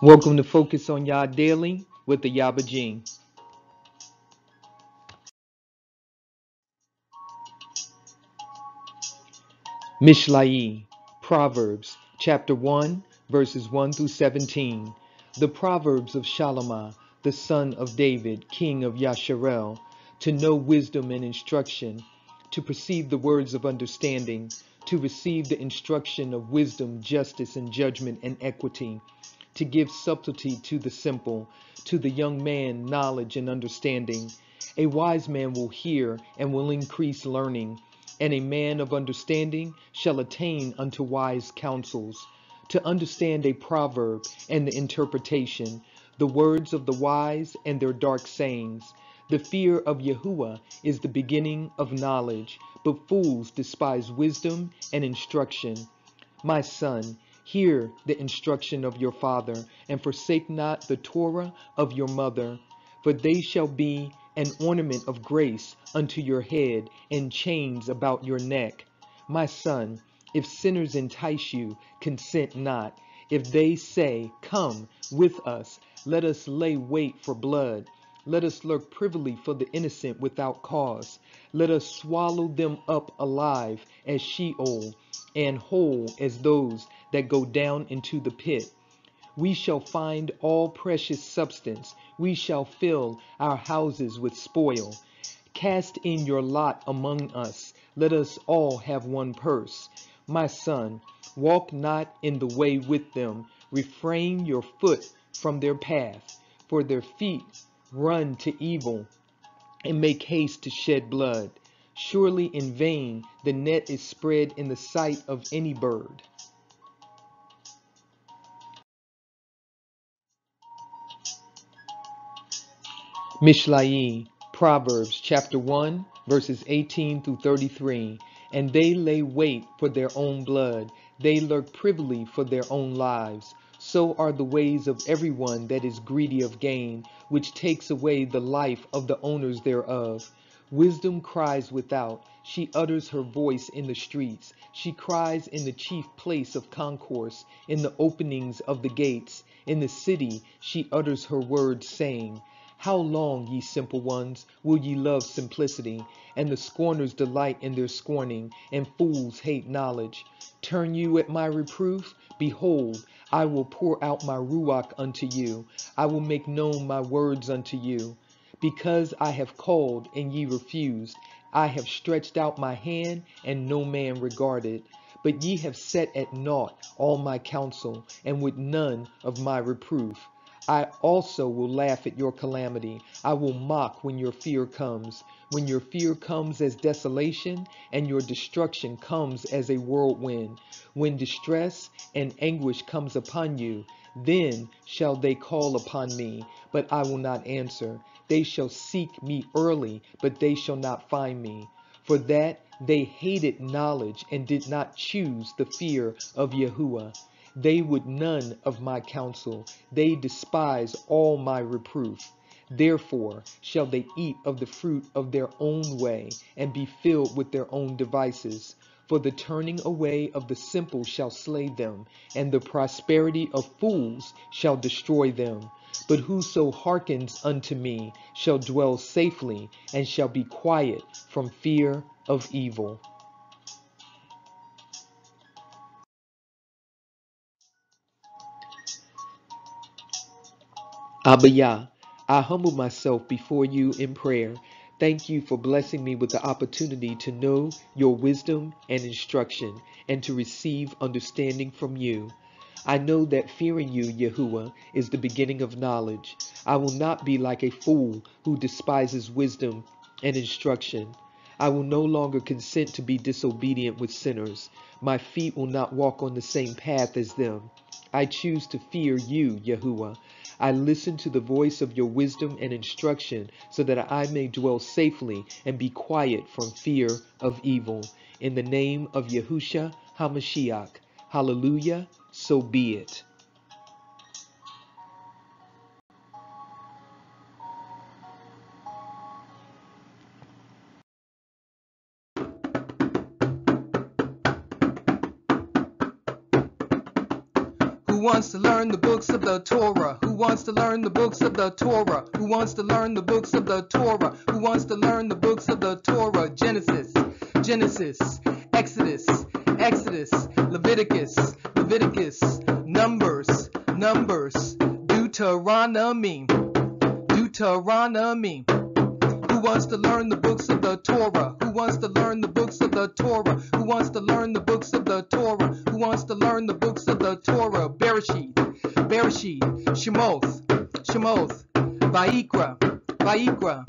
Welcome to Focus on Yah Daily with the Yabba Mishlai, Proverbs, chapter 1, verses 1 through 17. The Proverbs of Shalamah, the son of David, king of Yasharel, to know wisdom and instruction, to perceive the words of understanding, to receive the instruction of wisdom, justice, and judgment and equity to give subtlety to the simple, to the young man knowledge and understanding. A wise man will hear and will increase learning, and a man of understanding shall attain unto wise counsels. To understand a proverb and the interpretation, the words of the wise and their dark sayings. The fear of Yahuwah is the beginning of knowledge, but fools despise wisdom and instruction. My son, Hear the instruction of your father, and forsake not the Torah of your mother, for they shall be an ornament of grace unto your head, and chains about your neck. My son, if sinners entice you, consent not. If they say, Come with us, let us lay wait for blood. Let us lurk privily for the innocent without cause. Let us swallow them up alive as Sheol, and whole as those that go down into the pit. We shall find all precious substance. We shall fill our houses with spoil. Cast in your lot among us. Let us all have one purse. My son, walk not in the way with them. Refrain your foot from their path, for their feet run to evil and make haste to shed blood. Surely in vain the net is spread in the sight of any bird. Mishlai, Proverbs chapter 1, verses 18 through 33. And they lay wait for their own blood, they lurk privily for their own lives. So are the ways of everyone that is greedy of gain, which takes away the life of the owners thereof. Wisdom cries without, she utters her voice in the streets. She cries in the chief place of concourse, in the openings of the gates. In the city she utters her words, saying, how long, ye simple ones, will ye love simplicity, and the scorners delight in their scorning, and fools hate knowledge? Turn you at my reproof? Behold, I will pour out my ruach unto you. I will make known my words unto you. Because I have called, and ye refused. I have stretched out my hand, and no man regarded. But ye have set at naught all my counsel, and with none of my reproof. I also will laugh at your calamity. I will mock when your fear comes. When your fear comes as desolation and your destruction comes as a whirlwind. When distress and anguish comes upon you, then shall they call upon me, but I will not answer. They shall seek me early, but they shall not find me. For that they hated knowledge and did not choose the fear of Yahuwah. They would none of my counsel. They despise all my reproof. Therefore shall they eat of the fruit of their own way, and be filled with their own devices. For the turning away of the simple shall slay them, and the prosperity of fools shall destroy them. But whoso hearkens unto me shall dwell safely, and shall be quiet from fear of evil. Abba Yah, I humble myself before you in prayer. Thank you for blessing me with the opportunity to know your wisdom and instruction and to receive understanding from you. I know that fearing you, Yahuwah, is the beginning of knowledge. I will not be like a fool who despises wisdom and instruction. I will no longer consent to be disobedient with sinners. My feet will not walk on the same path as them. I choose to fear you, Yahuwah. I listen to the voice of your wisdom and instruction so that I may dwell safely and be quiet from fear of evil. In the name of Yahusha HaMashiach. Hallelujah. So be it. Who wants to learn the books of the Torah? Who wants to learn the books of the Torah? Who wants to learn the books of the Torah? Who wants to learn the books of the Torah? Genesis, Genesis, Exodus, Exodus, Leviticus, Leviticus, Numbers, Numbers, Deuteronomy, Deuteronomy. Who wants to learn the books of the Torah? Who wants to learn the books of the Torah? Who wants to learn the books of the Torah? Who wants to learn the books of the Torah? Bereshit, Shemoth, Shemoth, Vaikra, Vaikra,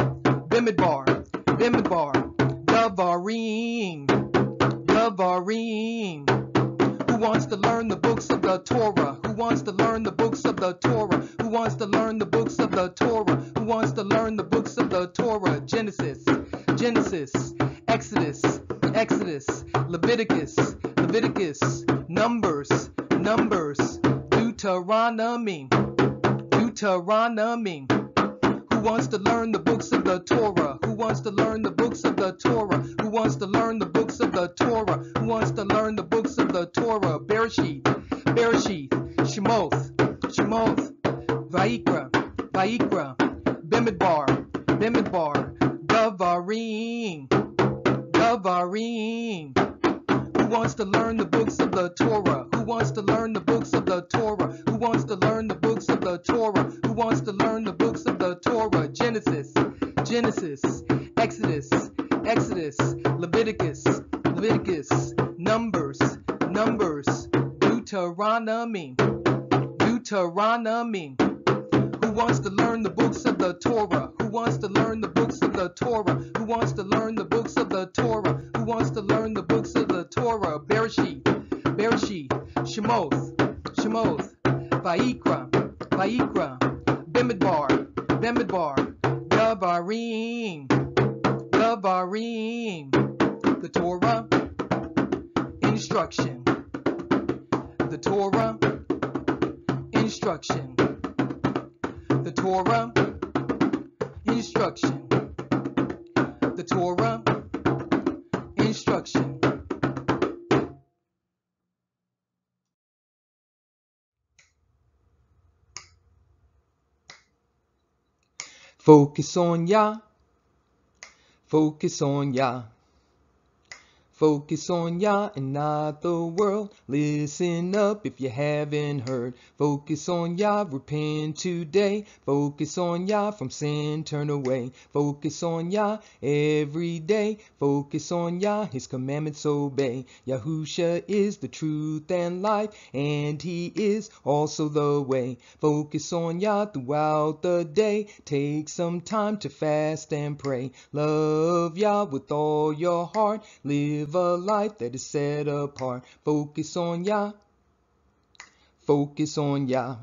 Bimidbar, Bimidbar, Davarim, Davarim. Who wants to learn the books of the Torah? Who wants to learn the books of the Torah? Who wants to learn the books of the Torah? Who wants to learn the books of the Torah? Genesis, Genesis, Exodus, Exodus, Leviticus, Leviticus, Numbers, Numbers, Deuteronomy, Deuteronomy. Who wants to learn the books of the Torah? Who wants to learn the books of the Torah? Who wants to learn the books of the Torah? Who wants to learn the books of the Torah? Bereshit, Bereshit, Shemoth, Shemoth, Vaikra, Vaikra, Bimidbar, Bimidbar, Davarim, Davarim. Who wants to learn the books of the Torah? Who wants to learn the books of the Torah? Who wants to learn the books of the Torah? Who wants to learn the books of the Torah? Genesis, Genesis, Exodus, Exodus, Leviticus, Leviticus, Numbers, Numbers, Deuteronomy, Deuteronomy. Who wants to learn the books of the Torah? Who wants to learn the books of the Torah? Who wants to learn the books of the Torah? Who wants to learn the books of the Torah? Bereshit, Bereshit, Shemoth, Shemoth, Vaikra, Vaikra, Bimidbar, Bimidbar, Davarim, Davarim. The Torah, instruction. The Torah, instruction. The Torah, instruction. The Torah, instruction. Focus on Yah. Focus on Yah. Focus on Yah and not the world. Listen up if you haven't heard. Focus on Yah, repent today. Focus on Yah, from sin turn away. Focus on Yah every day. Focus on Yah, his commandments obey. Yahusha is the truth and life, and he is also the way. Focus on Yah throughout the day. Take some time to fast and pray. Love Yah with all your heart. Live a life that is set apart. Focus on Yah. Focus on Yah.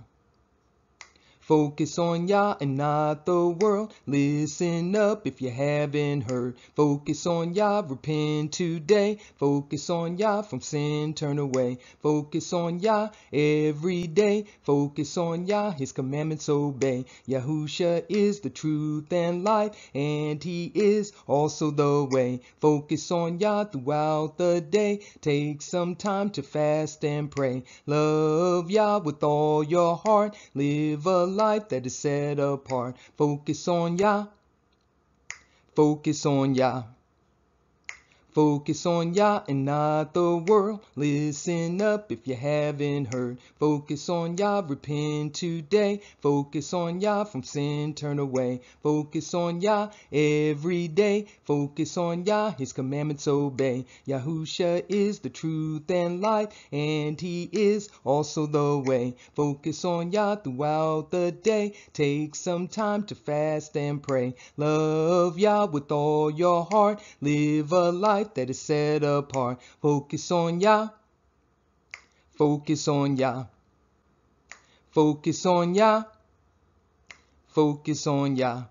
Focus on Yah and not the world. Listen up if you haven't heard. Focus on Yah, repent today. Focus on Yah, from sin turn away. Focus on Yah every day. Focus on Yah, his commandments obey. Yahusha is the truth and life, and he is also the way. Focus on Yah throughout the day. Take some time to fast and pray. Love Yah with all your heart. Live a life that is set apart. Focus on Yah. Focus on Yah. Focus on Yah and not the world. Listen up if you haven't heard. Focus on Yah, repent today. Focus on Yah, from sin turn away. Focus on Yah every day. Focus on Yah, his commandments obey. Yahusha is the truth and life, and he is also the way. Focus on Yah throughout the day. Take some time to fast and pray. Love Yah with all your heart. Live a life that is set apart. Focus on Yah. Focus on Yah. Focus on Yah. Focus on Yah.